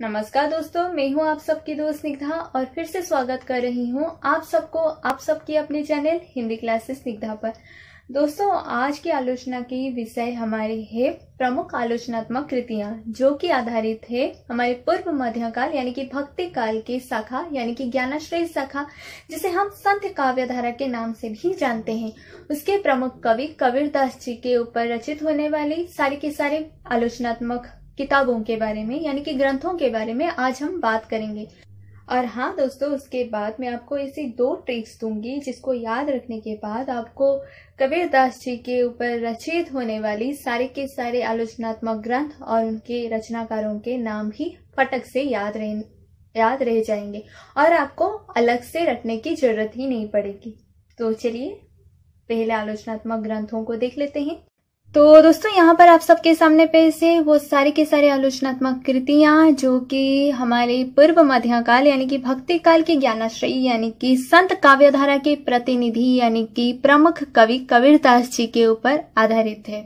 नमस्कार दोस्तों, मैं हूँ आप सबकी दोस्त निग्धा और फिर से स्वागत कर रही हूँ आप सबको, आप सबकी अपने चैनल हिंदी क्लासेस निग्धा पर। दोस्तों, आज की आलोचना की विषय हमारी है प्रमुख आलोचनात्मक कृतियाँ, जो कि आधारित है हमारे पूर्व मध्यकाल यानी कि भक्ति काल की शाखा यानी कि ज्ञानाश्रय शाखा, जिसे हम संत काव्य धारा के नाम से भी जानते हैं। उसके प्रमुख कवि कबीर दास जी के ऊपर रचित होने वाली सारी के सारे आलोचनात्मक किताबों के बारे में, यानी कि ग्रंथों के बारे में आज हम बात करेंगे। और हाँ दोस्तों, उसके बाद मैं आपको ऐसी दो ट्रिक्स दूँगी जिसको याद रखने के बाद आपको कबीर दास जी के ऊपर रचित होने वाली सारे के सारे आलोचनात्मक ग्रंथ और उनके रचनाकारों के नाम ही फटक से याद रह याद रह जाएँगे। और आपको अलग से रखने की ज़रूरत ही नहीं पड़ेगी। तो चलिए, पहले आलोचनात्मक ग्रंथों को देख लेते हैं। तो दोस्तों, यहाँ पर आप सबके सामने पे से वो सारी के सारे आलोचनात्मक कृतियाँ जो कि हमारे पूर्व मध्यकाल यानी कि भक्ति काल के ज्ञानाश्रयी यानी कि संत काव्यधारा के प्रतिनिधि यानी कि प्रमुख कवि कबीरदास जी के ऊपर आधारित है।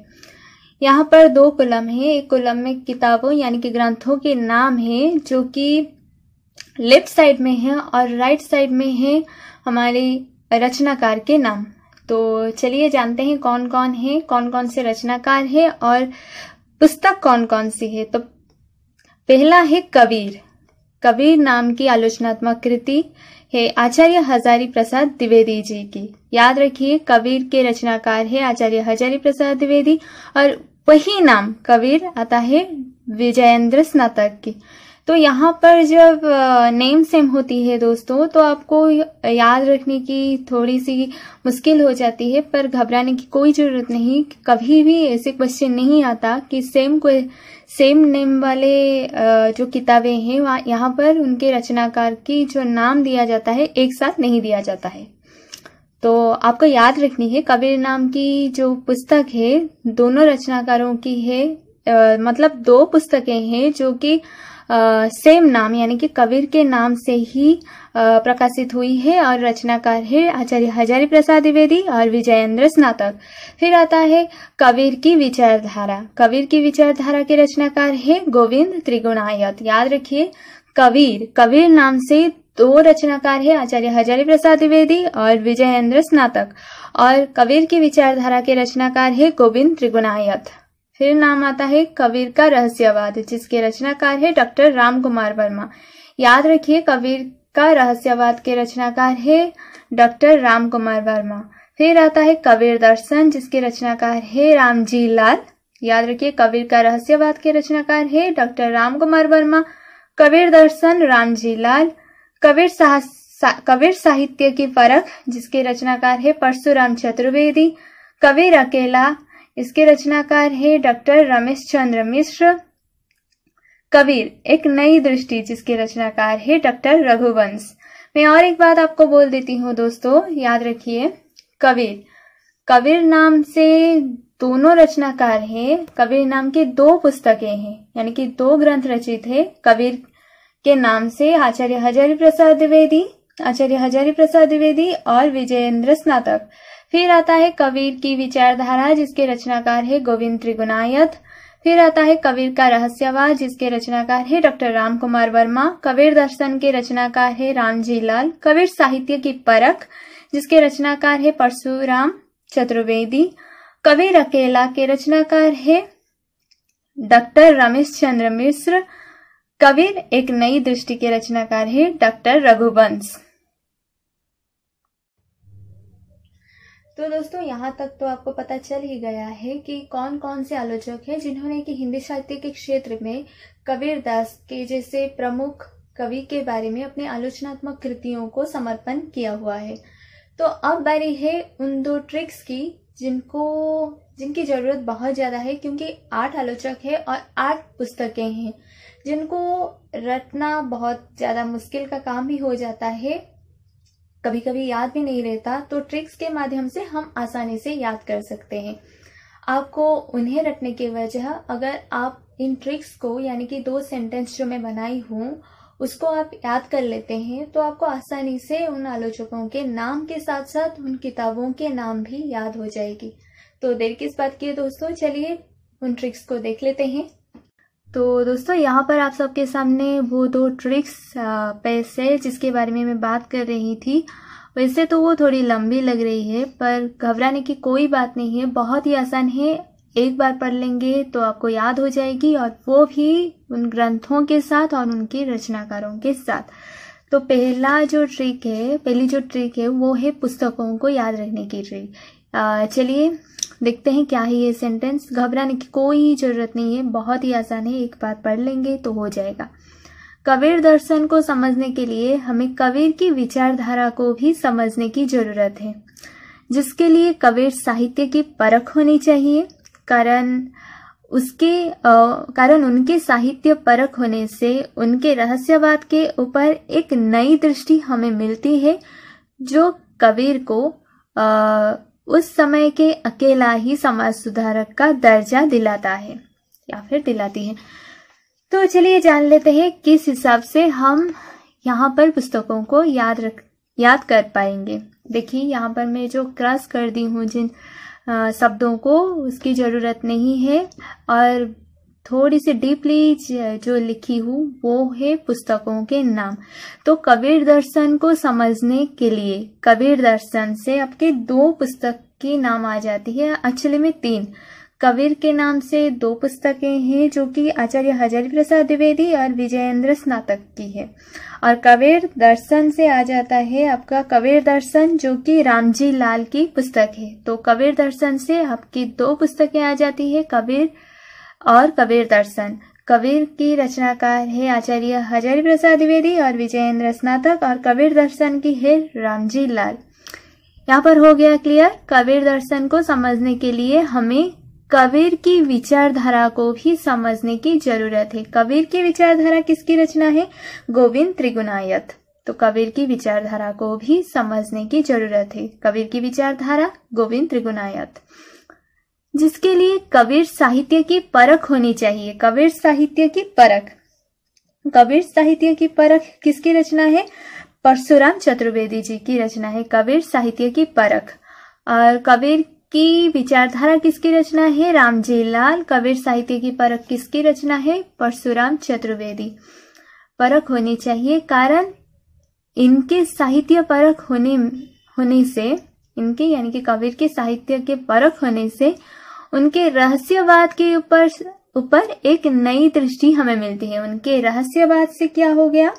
यहाँ पर दो कुलम है। एक कुलम में किताबों यानी कि ग्रंथों के नाम है जो कि लेफ़्ट साइड में है और राइट साइड में है हमारे रचनाकार के नाम। तो चलिए जानते हैं कौन कौन है कौन कौन से रचनाकार है और पुस्तक कौन कौन सी है। तो पहला है कबीर। कबीर नाम की आलोचनात्मक कृति है आचार्य हजारी प्रसाद द्विवेदी जी की। याद रखिए, कबीर के रचनाकार है आचार्य हजारी प्रसाद द्विवेदी और वही नाम कबीर, आता है विजयेंद्र स्नातक की। तो यहाँ पर जब नेम सेम होती है दोस्तों तो आपको याद रखने की थोड़ी सी मुश्किल हो जाती है पर घबराने की कोई ज़रूरत नहीं। कभी भी ऐसे क्वेश्चन नहीं आता कि सेम को सेम नेम वाले जो किताबें हैं वहाँ यहाँ पर उनके रचनाकार की जो नाम दिया जाता है एक साथ नहीं दिया जाता है। तो आपको याद रखनी है कबीर नाम की जो पुस्तक है दोनों रचनाकारों की है आ, मतलब दो पुस्तकें हैं जो कि सेम नाम, यानी कि कबीर के नाम से ही प्रकाशित हुई है और रचनाकार है आचार्य हजारी प्रसाद द्विवेदी और विजयेंद्र स्नातक। फिर आता है कबीर की विचारधारा। कबीर की विचारधारा के रचनाकार है गोविंद त्रिगुणायत। याद रखिए, कबीर कबीर नाम से दो रचनाकार है आचार्य हजारी प्रसाद द्विवेदी और विजयेंद्र स्नातक। और कबीर की विचारधारा के रचनाकार है गोविंद त्रिगुणायत। फिर नाम आता है कबीर का रहस्यवाद जिसके रचनाकार है डॉक्टर राम कुमार वर्मा। याद रखिए कबीर का रहस्यवाद के रचनाकार है डॉक्टर राम कुमार वर्मा। फिर आता है कबीर दर्शन जिसके रचनाकार है रामजी लाल। याद रखिए कबीर का रहस्यवाद के रचनाकार है डॉक्टर राम कुमार वर्मा कबीर दर्शन रामजी लाल। कबीर सा, कबीर साहित्य की परख जिसके रचनाकार है परशुराम चतुर्वेदी। कबीर अकेला इसके रचनाकार है डॉक्टर रमेश चंद्र मिश्र कबीर, एक नई दृष्टि जिसके रचनाकार है डॉक्टर रघुवंश। मैं और एक बात आपको बोल देती हूँ दोस्तों, याद रखिए, कबीर। कबीर नाम से दोनों रचनाकार हैं, कबीर नाम के दो पुस्तकें हैं, यानी कि दो ग्रंथ रचित है, कबीर के नाम से आचार्य हजारी प्रसाद द्विवेदी, आचार्य हजारी प्रसाद द्विवेदी और विजयेंद्र स्नातक। फिर आता है कबीर की विचारधारा, जिसके रचनाकार है गोविंद त्रिगुनायत। फिर आता है कबीर का रहस्यवाद, जिसके रचनाकार है डॉक्टर राम कुमार वर्मा। कबीर दर्शन के रचनाकार है रामजी लाल। कबीर साहित्य की परख, जिसके रचनाकार है परशुराम चतुर्वेदी। कबीर अकेला के रचनाकार है डॉक्टर रमेश चंद्र मिश्र। कबीर एक नई दृष्टि के रचनाकार है डॉक्टर रघुवंश। तो दोस्तों, यहाँ तक तो आपको पता चल ही गया है कि कौन कौन से आलोचक हैं जिन्होंने कि हिंदी साहित्य के क्षेत्र में कबीर दास के जैसे प्रमुख कवि के बारे में अपने आलोचनात्मक कृतियों को समर्पण किया हुआ है। तो अब बारी है उन दो ट्रिक्स की जिनको, जिनकी ज़रूरत बहुत ज़्यादा है क्योंकि आठ आलोचक है और आठ पुस्तकें हैं। जिनको रटना बहुत ज़्यादा मुश्किल का काम भी हो जाता है कभी कभी याद भी नहीं रहता तो ट्रिक्स के माध्यम से हम आसानी से याद कर सकते हैं। आपको उन्हें रटने की वजह, अगर आप इन ट्रिक्स को, यानी कि दो सेंटेंस जो मैं बनाई हूँ, उसको आप याद कर लेते हैं तो आपको आसानी से उन आलोचकों के नाम के साथ साथ उन किताबों के नाम भी याद हो जाएगी। तो देर किस बात की है दोस्तों? चलिए उन ट्रिक्स को देख लेते हैं। तो दोस्तों, यहाँ पर आप सबके सामने वो दो ट्रिक्स पैसे जिसके बारे में मैं बात कर रही थी। वैसे तो वो थोड़ी लंबी लग रही है, पर घबराने की कोई बात नहीं है। बहुत ही आसान है। एक बार पढ़ लेंगे तो आपको याद हो जाएगी, और वो भी उन ग्रंथों के साथ और उनके रचनाकारों के साथ। तो पहला जो ट्रिक है, पहली जो ट्रिक है, वो है पुस्तकों को याद रखने की ट्रिक चलिए देखते हैं क्या है ये सेंटेंस घबराने की कोई ज़रूरत नहीं है बहुत ही आसान है एक बार पढ़ लेंगे तो हो जाएगा। कबीर दर्शन को समझने के लिए हमें कबीर की विचारधारा को भी समझने की ज़रूरत है जिसके लिए कबीर साहित्य की परख होनी चाहिए। कारण उसके कारण उनके साहित्य परख होने से उनके रहस्यवाद के ऊपर एक नई दृष्टि हमें मिलती है जो कबीर को आ, उस समय के अकेला ही समाज सुधारक का दर्जा दिलाता है, या फिर दिलाती है। तो चलिए जान लेते हैं, किस हिसाब से हम यहाँ पर पुस्तकों को याद रख, याद कर पाएँगे। देखिए, यहाँ पर मैं जो क्रॉस कर दी हूँ जिन शब्दों को, उसकी ज़रूरत नहीं है, और थोड़ी सी डीपली जो लिखी हूँ, वो है पुस्तकों के नाम। तो कबीर दर्शन को समझने के लिए, कबीर दर्शन से आपके दो पुस्तक के नाम आ जाती है एक्चुअली में तीन। कबीर के नाम से दो पुस्तकें हैं, जो कि आचार्य हजारी प्रसाद द्विवेदी और विजयेंद्र स्नातक की है। और कबीर दर्शन से आ जाता है आपका कबीर दर्शन, जो कि रामजी लाल की पुस्तक है। तो कबीर दर्शन से आपकी दो पुस्तकें आ जाती है, कबीर और कबीर दर्शन। कबीर की रचनाकार है आचार्य हजारी प्रसाद द्विवेदी और विजयेंद्र स्नातक और कबीर दर्शन की है रामजी लाल। यहाँ पर हो गया क्लियर कबीर दर्शन को समझने के लिए हमें कबीर की विचारधारा को भी समझने की ज़रूरत है। कबीर की विचारधारा किसकी रचना है? गोविंद त्रिगुणायत तो कबीर की विचारधारा को भी समझने की ज़रूरत है। कबीर की विचारधारा गोविंद त्रिगुणायत जिसके लिए कबीर साहित्य की परख होनी चाहिए। कबीर साहित्य की परख। कबीर साहित्य की परख किसकी रचना है? परशुराम चतुर्वेदी जी की रचना है। कबीर साहित्य की परख। और कबीर की विचारधारा किसकी रचना है? रामजी लाल कबीर साहित्य की परख किसकी रचना है? परशुराम चतुर्वेदी। परख होनी चाहिए, कारण इनके साहित्य परख होने होने से, इनके यानी कि कबीर के साहित्य के परख होने से उनके रहस्यवाद के ऊपर ऊपर एक नई दृष्टि हमें मिलती है। उनके रहस्यवाद से क्या हो गया?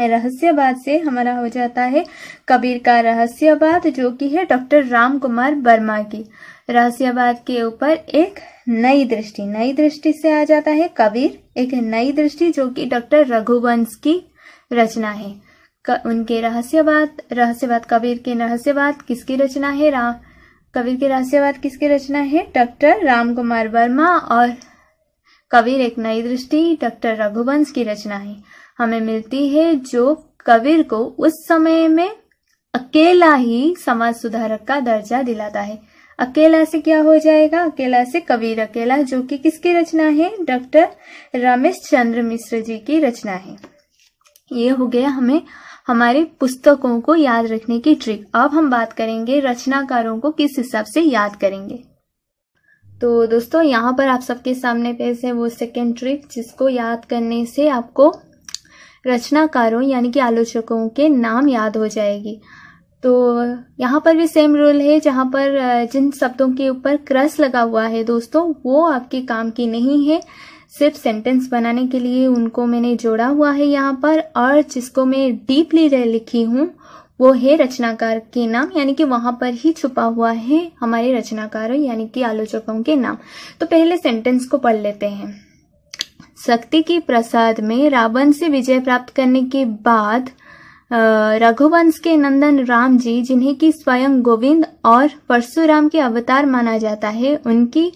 रहस्यवाद से हमारा हो जाता है कबीर का रहस्यवाद जो कि है डॉक्टर राम कुमार वर्मा की। रहस्यवाद के ऊपर एक नई दृष्टि नई दृष्टि से आ जाता है कबीर। एक नई दृष्टि जो कि डॉक्टर रघुवंश की रचना है। क, उनके रहस्यवाद रहस्यवाद कबीर के रहस्यवाद किसकी रचना है? राम कबीर के रहस्यवाद किसकी रचना है? डॉक्टर राम कुमार वर्मा और कबीर एक नई दृष्टि, डॉक्टर रघुवंश की रचना है। हमें मिलती है जो कबीर को उस समय में अकेला ही समाज सुधारक का दर्जा दिलाता है। अकेला से क्या हो जाएगा? अकेला से कबीर अकेला, जो कि किसकी रचना है? डॉक्टर रमेश चंद्र मिश्र जी की रचना है। ये हो गया हमें हमारे पुस्तकों को याद रखने की ट्रिक अब हम बात करेंगे रचनाकारों को किस हिसाब से याद करेंगे। तो दोस्तों, यहाँ पर आप सबके सामने पेश है वो सेकेंड ट्रिक जिसको याद करने से आपको रचनाकारों यानी कि आलोचकों के नाम याद हो जाएगी। तो यहाँ पर भी सेम रूल है, जहाँ पर जिन शब्दों के ऊपर क्रस लगा हुआ है दोस्तों, वो आपके काम की नहीं है। सिर्फ़ सेंटेंस बनाने के लिए उनको मैंने जोड़ा हुआ है यहाँ पर, और जिसको मैं डीपली लिखी हूँ, वो है रचनाकार के नाम, यानी कि वहाँ पर ही छुपा हुआ है हमारे रचनाकारों, यानी कि आलोचकों के नाम। तो पहले सेंटेंस को पढ़ लेते हैं। शक्ति की प्रसाद में रावण से विजय प्राप्त करने के बाद रघुवंश के नंदन राम जी, जिन्हें की स्वयं गोविंद और परशुराम के अवतार माना जाता है, उनकी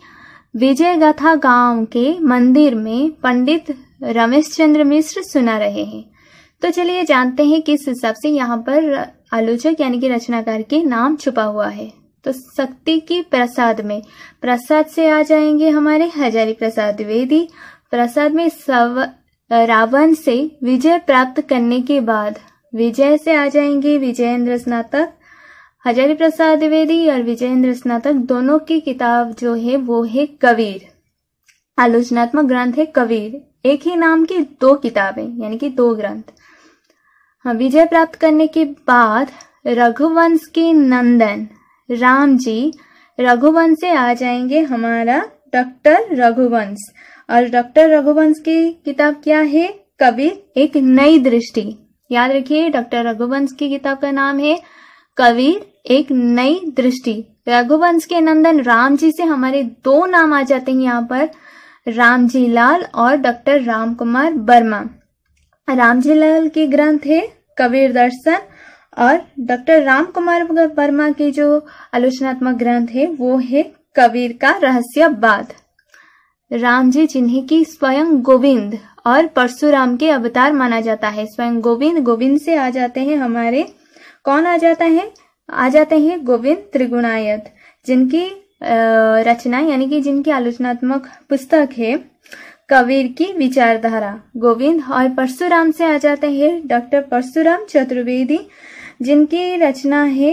विजय गाथा गाँव के मंदिर में पंडित रमेश चंद्र मिश्र सुना रहे हैं। तो चलिए जानते हैं किस हिसाब से यहाँ पर आलोचक यानी कि रचनाकार के नाम छुपा हुआ है। तो शक्ति की प्रसाद में, प्रसाद से आ जाएँगे हमारे हजारी प्रसाद द्विवेदी प्रसाद में सव, रावण से विजय प्राप्त करने के बाद विजय से आ जाएँगे विजयेंद्र स्नातक हजारी प्रसाद द्विवेदी और विजयेंद्र स्नातक दोनों की किताब जो है वो है कबीर। आलोचनात्मक ग्रंथ है कबीर। एक ही नाम की दो किताबें, यानी कि दो ग्रंथ। हाँ विजय प्राप्त करने के बाद रघुवंश के नंदन, राम जी, रघुवंश से आ जाएँगे हमारा डॉक्टर रघुवंश। और डॉक्टर रघुवंश की किताब क्या है? कबीर। एक नई दृष्टि। याद रखिए, डॉक्टर रघुवंश की किताब का नाम है कबीर, एक नई दृष्टि। रघुवंश के नंदन राम जी से हमारे दो नाम आ जाते हैं यहाँ पर। रामजी लाल और डॉक्टर राम कुमार वर्मा। रामजी लाल के ग्रंथ है कबीर दर्शन और डॉक्टर राम कुमार वर्मा के जो आलोचनात्मक ग्रंथ है, वो है कबीर का रहस्यवाद। राम जी जिन्हें की स्वयं गोविंद और परशुराम के अवतार माना जाता है। स्वयं गोविंद गोविंद से आ जाते हैं हमारे कौन आ जाता है? आ जाते हैं गोविंद त्रिगुणायत, जिनकी रचना यानी कि जिनकी आलोचनात्मक पुस्तक है कबीर की विचारधारा। गोविंद और परशुराम से आ जाते हैं डॉक्टर परशुराम चतुर्वेदी, जिनकी रचना है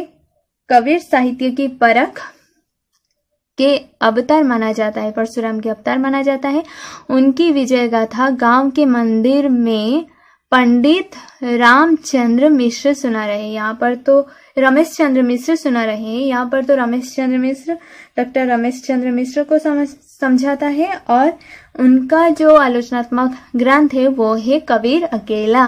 कबीर साहित्य की परख के अवतार माना जाता है, परशुराम के अवतार माना जाता है। उनकी विजय गाथा गाँव के मंदिर में पंडित रामचंद्र मिश्र सुना रहे। यहाँ पर तो रमेश चंद्र मिश्र सुना रहे। यहाँ पर तो रमेश चंद्र मिश्र डॉक्टर रमेश चंद्र मिश्र को समझ, समझाता है और उनका जो आलोचनात्मक ग्रंथ है वो है कबीर अकेला।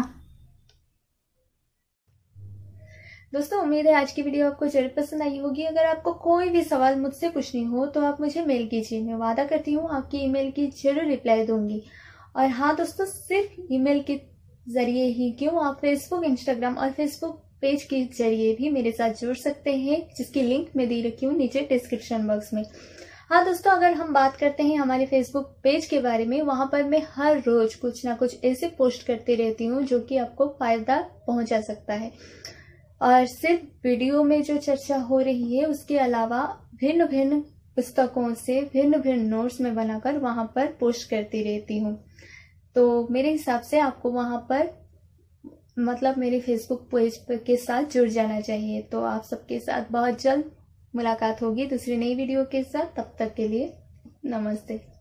दोस्तों, उम्मीद है आज की वीडियो आपको ज़रूर पसंद आई होगी। अगर आपको कोई भी सवाल मुझसे पूछनी हो तो आप मुझे मेल कीजिए। मैं वादा करती हूँ, आपकी ईमेल की ज़रूर रिप्लाई दूँगी। और हाँ दोस्तों, सिर्फ़ ईमेल के ज़रिए ही क्यों आप फेसबुक इंस्टाग्राम और फेसबुक पेज के ज़रिए भी मेरे साथ जुड़ सकते हैं, जिसकी लिंक मैं दे रखी हूँ नीचे डिस्क्रिप्शन बॉक्स में। हाँ दोस्तों, अगर हम बात करते हैं हमारे फेसबुक पेज के बारे में, वहाँ पर मैं हर रोज कुछ ना कुछ ऐसे पोस्ट करती रहती हूँ, जो कि आपको फ़ायदा पहुँचा सकता है। और सिर्फ़ वीडियो में जो चर्चा हो रही है, उसके अलावा भिन्न भिन्न पुस्तकों से भिन्न भिन्न नोट्स में बनाकर वहाँ पर पोस्ट करती रहती हूँ। तो मेरे हिसाब से आपको वहाँ पर मतलब मेरे फेसबुक पेज के साथ जुड़ जाना चाहिए। तो आप सबके साथ बहुत जल्द मुलाकात होगी दूसरी नई वीडियो के साथ। तब तक के लिए नमस्ते।